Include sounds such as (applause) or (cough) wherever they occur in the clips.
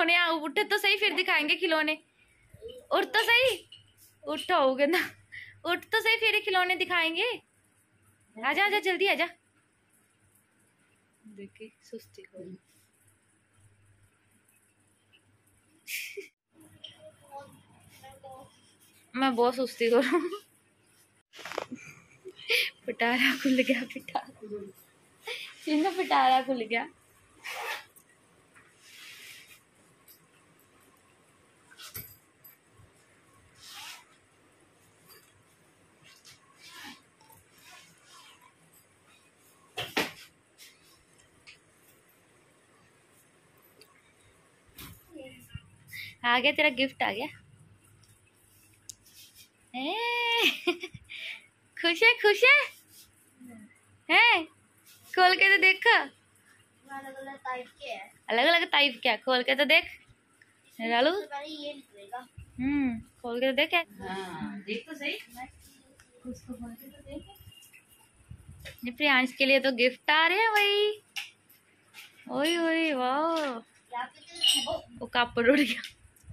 खिलौने आओ उठे तो सही फिर दिखाएँगे खिलौने। उठ तो सही। उठो होगे ना उठ तो सही फिर खिलौने दिखाएँगे। आजा आजा जल्दी आजा। देखिए सुस्ती हो मैं बहुत सुस्ती करूँ पिटारा खुल गया पिटारा। पिटारा खुल गया। आ गया तेरा गिफ्ट आ गया। खुश है खुश है? हैं? खोल के तो देखो। अलग अलग टाइप के है। अलग अलग टाइप क्या खोल के तो देख। लालू हम्म खोल के तो देख। हाँ देख तो प्रियांश के लिए तो गिफ्ट आ रहे हैं भाई। ओए ओए, वाह। तो वो कप उड़ गया।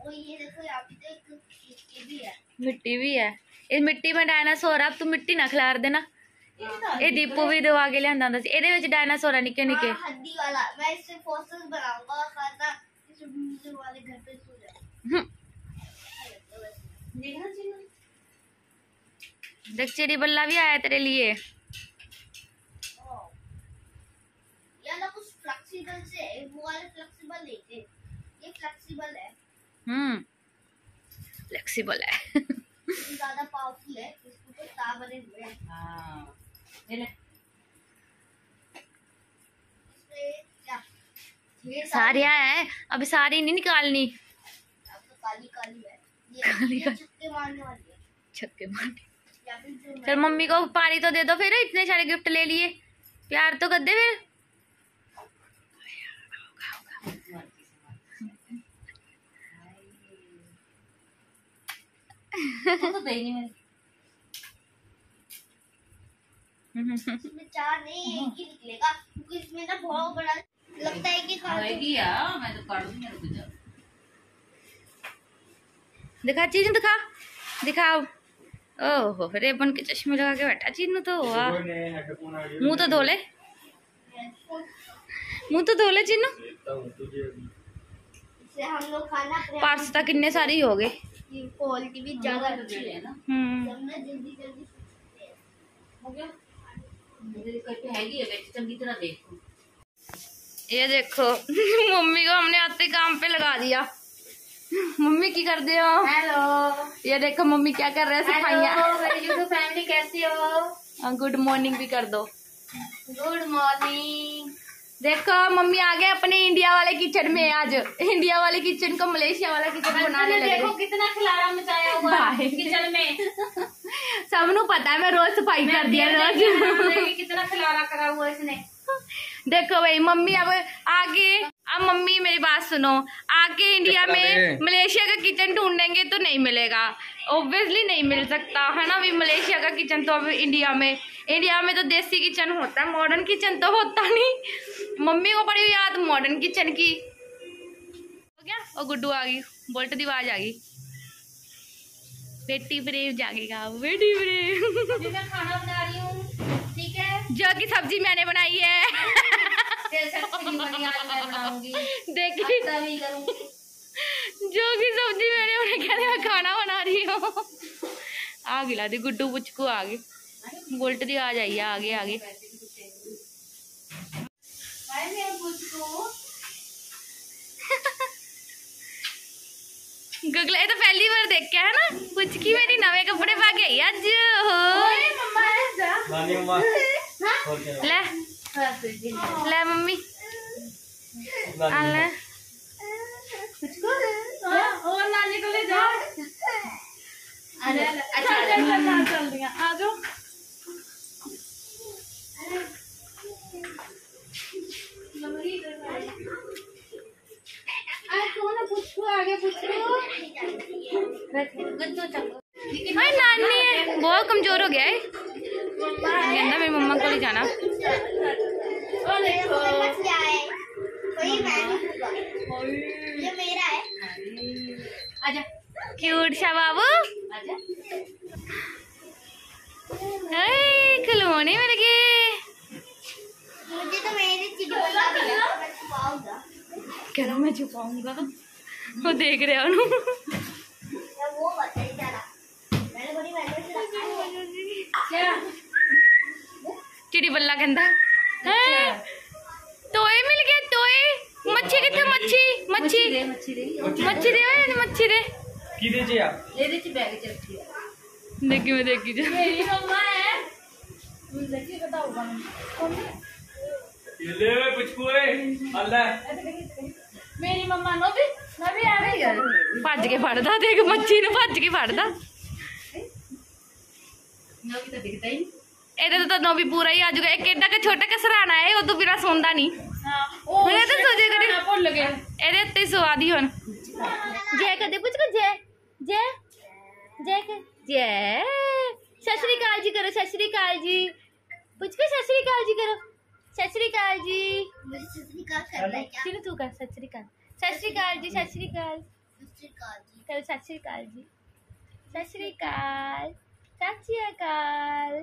ओ ये देखो यहाँ पे तो एक ये भी है मिट्टी भी है इस मिट्टी में डायनासोर अब तू मिट्टी ना खिलार देना ਇਹ ਦੀਪੂ ਵੀ ਦਵਾ ਕੇ ਲਿਆਂਦਾ ਹੁੰਦਾ ਸੀ ਇਹਦੇ ਵਿੱਚ ਡਾਇਨਾਸੌਰ ਆ ਨਿੱਕੇ ਨਿੱਕੇ हाँ, हड्डी वाला मैं इससे फॉसिल बनाऊंगा और खाना इस मुझे वाले घर पे सो जाए हम्म, देखना चाहिए देख चिड़ी बल्ला भी आया तेरे लिए ओ। ये ना कुछ फ्लेक्सिबल से है, वो वाले फ्लेक्सिबल नहीं थे ये फ्लेक्सिबल है हम्म। फ्लेक्सिबल है। ज़्यादा पावरफुल है इसके बने हुए हैं हाँ। ये ले। सारी है अभी सारी नहीं निकालनी। अब तो काली काली है। काली काली। छक्के मारने वाली है। छक्के मारने। फिर मम्मी को पानी तो दे दो फिर इतने सारे गिफ्ट ले लिए। प्यार तो कर दे फिर वो तो दही नहीं मेरे इसमें चार नहीं एक ही। निकलेगा क्योंकि इसमें ना बहुत बड़ा लगता है कि यार मैं तो काट दूँगी रुक जा। दिखा चीज़ दिखा। दिखाओ। ओहो रेबन के चश्मे लगा के बैठा चीनू तो वाह। मुँह तो धो ले। मुँह तो धो ले चीनू। इससे हम लोग खाना पर्स तक किन्ने सारे ही हो गए क्वालिटी भी ज़्यादा अच्छी है है ना। हम्म। जल्दी जल्दी हो। गया? मेरे करके हैगी है बेटी चंगी तरह देखो। ये देखो (laughs) मम्मी को हमने आते काम पे लगा दिया। मम्मी की कर दे हो हेलो ये देखो मम्मी क्या कर रहे हैं सफाइयाँ फैमिली कैसी हो? (laughs) गुड मॉर्निंग भी कर दो। गुड मॉर्निंग देखो मम्मी आ गए अपने इंडिया वाले किचन में आज। इंडिया वाले किचन को मलेशिया वाला किचन बनाने लगे। देखो कितना खिलारा मचाया हुआ है किचन में। सबनू पता है मैं रोज सफ़ाई कर दिया रोज। कितना खिलारा करा हुआ इसने। (laughs) देखो भाई मम्मी अब आगे। अब मम्मी मेरी बात सुनो। आके इंडिया में मलेशिया का किचन ढूंढेंगे तो नहीं मिलेगा। ऑब्वियसली नहीं मिल सकता है ना? भी मलेशिया का किचन तो अब इंडिया में इंडिया में तो देसी किचन होता है मॉडर्न किचन तो होता नहीं। मम्मी को पड़ी याद मॉडर्न किचन की। हो गया? और गुड्डू आ गई। बोल्ट की आवाज़ आ गई। बेटी प्रेम जागेगा बेटी प्रेम। मैं खाना बना रही हूँ ठीक है? जो की सब्ज़ी मैंने बनाई है। तेरे साथ चिली बनी आज मैं बनाऊँगी। देखी। जो की सब्ज़ी मैंने उन्हें कहने मैं खाना बना रही हूँ। आ गिला दी गुड्डू पुचकू आ गई बोल्ट दी आ जाइए आगे आगे अरे मेरे पुचकू। गगला ये तो पहली बार देख के है ना? पुचकी मेरी नवे कपड़े पा के आई ले। ले मम्मी। आ ले। और नानी को ले जाओ। अरे अच्छा चल दिया आ जाओ। भाई नानी बहुत कमज़ोर हो गया है। जाना। नहीं आजा। क्यूट सा बाबू। खिलौने मिल गए। मुझे तो मेरी कह रहा मैं छुपाऊँगा। वो देख रहे हो वो बताई जरा मैंने बड़ी मैंने से रखा है क्या चिड़ी बल्ला कहता है टोए मिल गया टोए मच्छी कितने मच्छी मच्छी दे मच्छी दे मच्छी दे ओए, मच्छी दे किदे च आ ਇਹਦੇ ਚ ਬੈਗ ਚ ਰੱਖੀ ਆ देखी मैं देखी जा ਮੇਰੀ ਮੰਮਾ ਹੈ ਤੂੰ ਦੇਖੀ ਬਤਾਊਗਾ ये ले पुचकू ए अल्लाह ਮੇਰੀ ਮੰਮਾ ਨੂੰ ਵੀ ਮੈਂ ਵੀ ਐਵੇਂ ਹੀ ਕਰ ਭੱਜ ਕੇ ਫੜਦਾ ਦੇਖ ਮੱਛੀ ਨੂੰ ਭੱਜ ਕੇ ਫੜਦਾ ਨਾ ਵੀ ਤਾਂ ਦਿਖਦਾ ਹੀ ਨਹੀਂ ਇਹਦੇ ਤਾਂ ਤੁਹਾਨੂੰ ਵੀ ਪੂਰਾ ਹੀ ਆ ਜਾਊਗਾ ਇਹ ਏਡਾ ਕਿ ਛੋਟਾ ਕਿ ਸਰਾਣਾ ਹੈ ਉਹ ਤੋਂ ਬਿਨਾ ਸੌਂਦਾ ਨਹੀਂ ਹਾਂ ਉਹ ਇਹ ਤਾਂ ਸੋਚੇ ਕਰੀ ਭੁੱਲ ਗਿਆ ਇਹਦੇ ਉੱਤੇ ਸਵਾਦ ਹੀ ਹੁਣ ਜੇ ਕਦੇ ਪੁੱਛ ਕੇ ਜੇ ਜੇ ਜੇ ਕੇ ਜੇ ਸਤਿ ਸ਼੍ਰੀ ਅਕਾਲ ਜੀ ਕਰੋ ਸਤਿ ਸ਼੍ਰੀ ਅਕਾਲ ਜੀ ਪੁੱਛ ਕੇ ਸਤਿ ਸ਼੍ਰੀ ਅਕਾਲ ਜੀ ਕਰੋ ਸਤਿ ਸ਼੍ਰੀ ਅਕਾਲ ਜੀ ਸਤਿ ਸ਼੍ਰੀ ਅਕਾਲ ਕਰਨਾ ਕਿਹਨੂੰ ਤੂੰ ਕਰ ਸਤਿ ਸ਼੍ਰੀ ਅਕਾਲ ਸਤਿ ਸ਼੍ਰੀ ਅਕਾਲ ਜੀ ਸਤਿ ਸ਼੍ਰੀ ਅਕਾਲ ਸਤਿ ਸ਼੍ਰੀ ਅਕਾਲ ਜੀ ਸਤਿ ਸ਼੍ਰੀ ਅਕਾਲ ਜੀ ਸਤਿ ਸ਼੍ਰੀ ਅਕਾਲ ਸਤਿ ਸ਼੍ਰੀ ਅਕਾਲ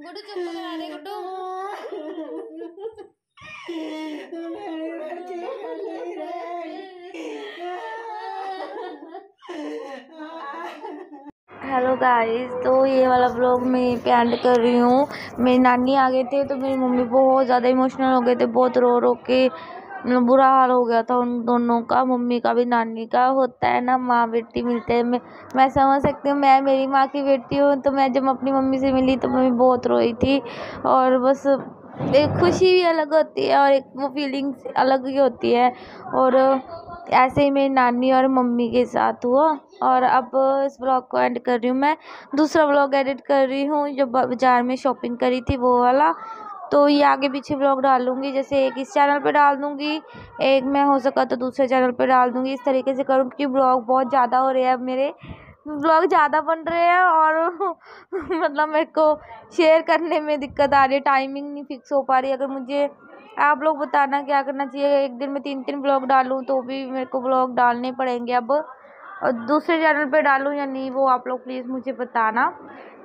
ਗੁੱਡੂ ਚੁੱਪ ਕਰਾ ਦੇ ਗੁੱਡੂ हेलो गाइस तो ये वाला ब्लॉग मैं पे एंड कर रही हूँ। मेरी नानी आ गए थे तो मेरी मम्मी बहुत ज़्यादा इमोशनल हो गए थे, बहुत रो रो के मतलब बुरा हाल हो गया था उन दोनों का, मम्मी का भी, नानी का होता है ना, माँ बेटी मिलते हैं। मैं मैं समझ सकती हूँ, मैं मेरी माँ की बेटी हूँ तो मैं जब अपनी मम्मी से मिली तो मम्मी बहुत रोई थी और बस एक खुशी भी अलग होती है और एक वो फीलिंग्स अलग ही होती है और ऐसे ही मेरी नानी और मम्मी के साथ हुआ और अब इस ब्लॉग को एंड कर रही हूँ मैं। दूसरा ब्लॉग एडिट कर रही हूँ, जो बाज़ार में शॉपिंग करी थी वो वाला। तो ये आगे पीछे ब्लॉग डालूँगी, जैसे एक इस चैनल पे डाल दूँगी, एक मैं हो सका तो दूसरे चैनल पे डाल दूँगी। इस तरीके से करूँ, क्योंकि ब्लॉग बहुत ज़्यादा हो रहे हैं। अब मेरे ब्लॉग ज़्यादा बन रहे हैं और (laughs) मतलब मेरे को शेयर करने में दिक्कत आ रही है, टाइमिंग नहीं फिक्स हो पा रही। अगर मुझे आप लोग बताना क्या करना चाहिए? एक दिन में तीन तीन ब्लॉग डालूँ तो भी मेरे को ब्लॉग डालने पड़ेंगे अब। और दूसरे चैनल पे डालूँ या नहीं, वो आप लोग प्लीज़ मुझे बताना।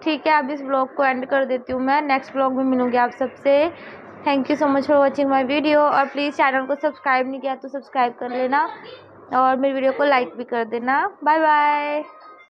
ठीक है, अब इस ब्लॉग को एंड कर देती हूँ मैं। नेक्स्ट ब्लॉग में मिलूँगी आप सबसे। Thank you so much for watching my video और प्लीज़ चैनल को सब्सक्राइब नहीं किया तो सब्सक्राइब कर लेना। और मेरी वीडियो को लाइक भी कर देना। Bye bye